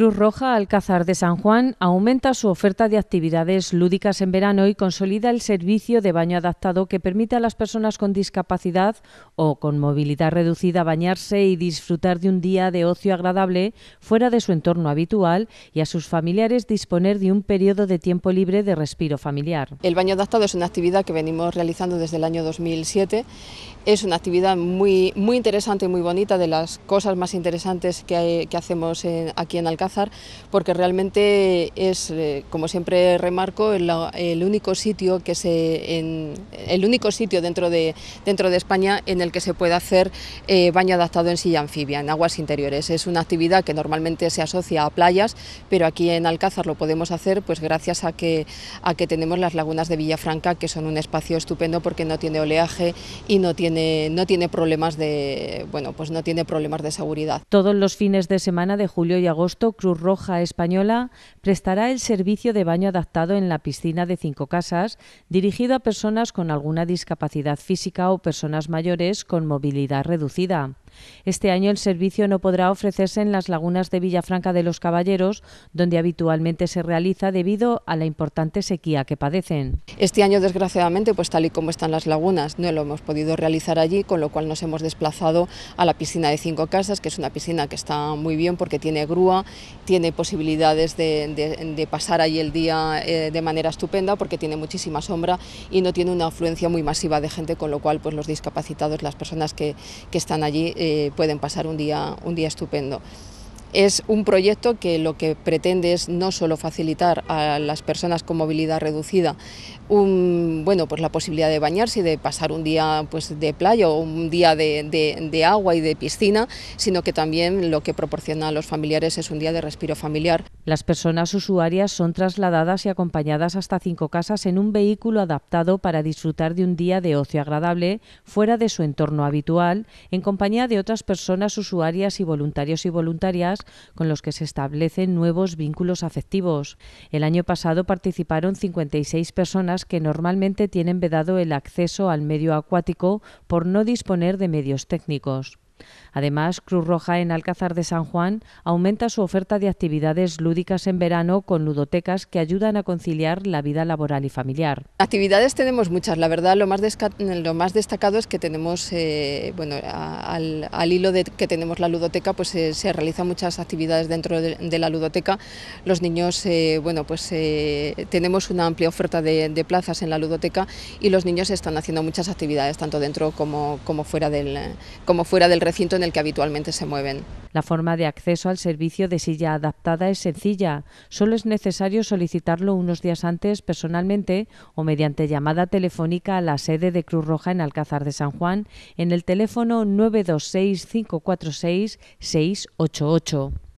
Cruz Roja Alcázar de San Juan aumenta su oferta de actividades lúdicas en verano y consolida el servicio de baño adaptado que permite a las personas con discapacidad o con movilidad reducida bañarse y disfrutar de un día de ocio agradable fuera de su entorno habitual y a sus familiares disponer de un periodo de tiempo libre de respiro familiar. El baño adaptado es una actividad que venimos realizando desde el año 2007. Es una actividad muy, muy interesante y muy bonita, de las cosas más interesantes que, que hacemos aquí en Alcázar porque realmente es, eh, como siempre remarco, el, único sitio que se, el único sitio dentro de, dentro de España en el que se puede hacer eh, baño adaptado en silla anfibia, en aguas interiores. Es una actividad que normalmente se asocia a playas, pero aquí en Alcázar lo podemos hacer pues gracias a que, a que tenemos las lagunas de Villafranca, que son un espacio estupendo porque no tiene oleaje y no tiene, no tiene problemas de, bueno, pues no tiene problemas de seguridad. Todos los fines de semana de julio y agosto Cruz Roja Española prestará el servicio de baño adaptado en la piscina de Cinco Casas, dirigido a personas con alguna discapacidad física o personas mayores con movilidad reducida. Este año el servicio no podrá ofrecerse en las lagunas de Villafranca de los Caballeros, donde habitualmente se realiza debido a la importante sequía que padecen. Este año, desgraciadamente, pues tal y como están las lagunas, no lo hemos podido realizar allí, con lo cual nos hemos desplazado a la piscina de Cinco Casas, que es una piscina que está muy bien porque tiene grúa, tiene posibilidades de, pasar allí el día eh, de manera estupenda porque tiene muchísima sombra y no tiene una afluencia muy masiva de gente, con lo cual pues los discapacitados, las personas que, que están allí, eh, pueden pasar un día, un día estupendo. Es un proyecto que lo que pretende es no solo facilitar a las personas con movilidad reducida bueno, pues la posibilidad de bañarse y de pasar un día pues, de playa o un día de, agua y de piscina, sino que también lo que proporciona a los familiares es un día de respiro familiar. Las personas usuarias son trasladadas y acompañadas hasta cinco casas en un vehículo adaptado para disfrutar de un día de ocio agradable fuera de su entorno habitual, en compañía de otras personas usuarias y voluntarios y voluntarias con los que se establecen nuevos vínculos afectivos. El año pasado participaron 56 personas que normalmente tienen vedado el acceso al medio acuático por no disponer de medios técnicos. Además, Cruz Roja en Alcázar de San Juan aumenta su oferta de actividades lúdicas en verano con ludotecas que ayudan a conciliar la vida laboral y familiar. Actividades tenemos muchas, la verdad lo más, destacado es que tenemos, eh, bueno, al, hilo de que tenemos la ludoteca, pues eh, se realizan muchas actividades dentro de, la ludoteca. Los niños, eh, bueno, pues tenemos una amplia oferta de, plazas en la ludoteca y los niños están haciendo muchas actividades, tanto dentro como, como, fuera, del, como fuera en el que habitualmente se mueven. La forma de acceso al servicio de silla adaptada es sencilla. Solo es necesario solicitarlo unos días antes personalmente o mediante llamada telefónica a la sede de Cruz Roja en Alcázar de San Juan en el teléfono 926 546 688.